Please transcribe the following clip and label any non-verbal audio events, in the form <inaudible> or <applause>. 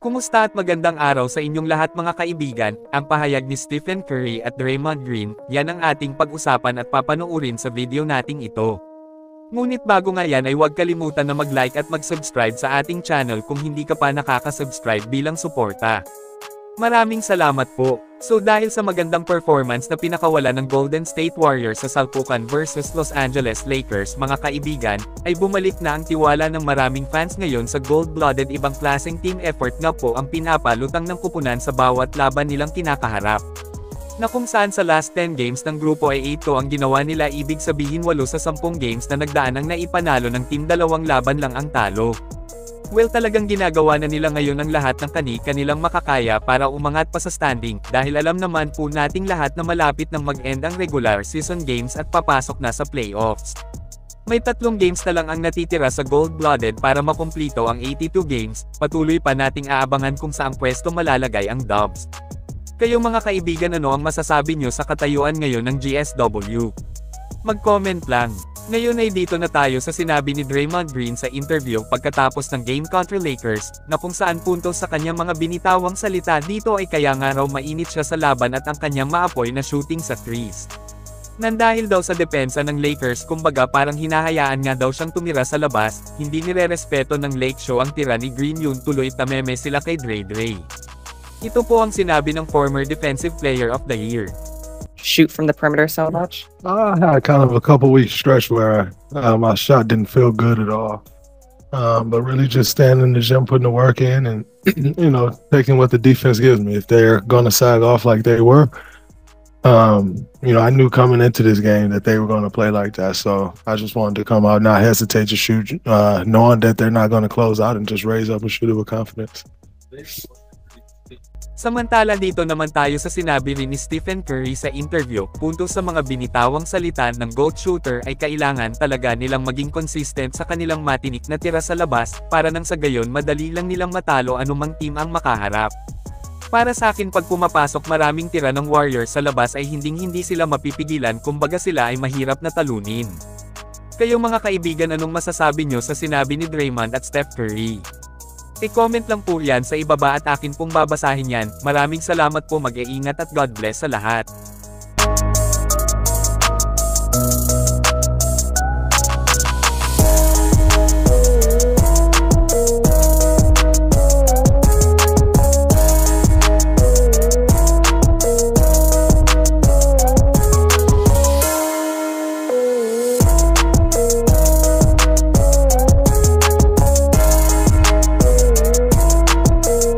Kumusta at magandang araw sa inyong lahat mga kaibigan, ang pahayag ni Stephen Curry at Draymond Green, yan ang ating pag-usapan at papanoorin sa video nating ito. Ngunit bago nga yan ay huwag kalimutan na mag-like at mag-subscribe sa ating channel kung hindi ka pa nakaka-subscribe bilang suporta. Maraming salamat po. So dahil sa magandang performance na pinakawala ng Golden State Warriors sa Salpucan versus Los Angeles Lakers mga kaibigan, ay bumalik na ang tiwala ng maraming fans ngayon sa gold-blooded ibang klaseng team effort nga po ang pinapalutang ng kupunan sa bawat laban nilang kinakaharap. Na kung saan sa last 10 games ng grupo ay 8 ang ginawa nila ibig sabihin 8 sa 10 games na nagdaan ang naipanalo ng team dalawang laban lang ang talo. Well talagang ginagawa na nila ngayon ang lahat ng kani-kanilang makakaya para umangat pa sa standing, dahil alam naman po nating lahat na malapit nang mag-end ang regular season games at papasok na sa playoffs. May tatlong games na lang ang natitira sa gold-blooded para makumplito ang 82 games, patuloy pa nating aabangan kung saang pwesto malalagay ang Dubs. Kayo mga kaibigan ano ang masasabi nyo sa katayuan ngayon ng GSW? Mag-comment lang. Ngayon ay dito na tayo sa sinabi ni Draymond Green sa interview pagkatapos ng game contra Lakers, na kung saan punto sa kanyang mga binitawang salita dito ay kaya nga raw mainit siya sa laban at ang kanyang maapoy na shooting sa threes. Nandahil daw sa depensa ng Lakers kumbaga parang hinahayaan nga daw siyang tumira sa labas, hindi nirerespeto ng Lake Show ang tira ni Green yun tuloy tameme sila kay Dre Dre. Ito po ang sinabi ng former Defensive Player of the Year. Shoot from the perimeter so much? I had kind of a couple weeks stretch where uh, my shot didn't feel good at all. Um, but really just standing in the gym, putting the work in, and <clears throat> you know, taking what the defense gives me. If they're going to sag off like they were, um, you know, I knew coming into this game that they were going to play like that. So I just wanted to come out, not hesitate to shoot, uh, knowing that they're not going to close out, and just raise up and shoot it with confidence. Samantala dito naman tayo sa sinabi ni Stephen Curry sa interview, punto sa mga binitawang salita ng GOAT shooter ay kailangan talaga nilang maging consistent sa kanilang matinik na tira sa labas, para nang sa gayon madali lang nilang matalo anumang team ang makaharap. Para sa akin pag pumapasok maraming tira ng Warriors sa labas ay hinding hindi sila mapipigilan kumbaga sila ay mahirap na talunin. Kayo mga kaibigan anong masasabi nyo sa sinabi ni Draymond at Steph Curry? I-comment lang po yan sa ibaba at akin pong babasahin yan. Maraming salamat po mag-iingat at God bless sa lahat.